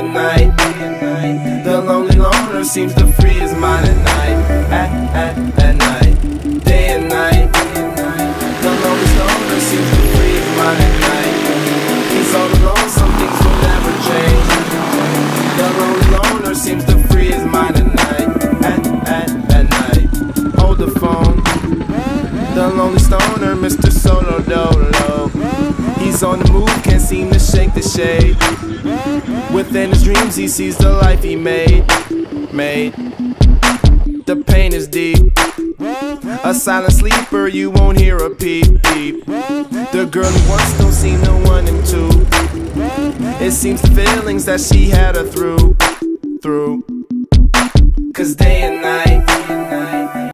and night. The lonely loner seems to free his mind at night, at, at, at night, day and night. The lonely loner seems to free his mind at night. He's all alone, some things will never change. The lonely loner seems to free his mind at night, at, at, at night. Hold the phone. The lonely stoner, Mr. Solo Dolo. He's on the move, can't seem to shake the shade. Within his dreams, he sees the life he made. Made. The pain is deep. A silent sleeper, you won't hear a peep peep. The girl he wants don't seem to want him to. It seems the feelings that she had her through, through. Cause day and night.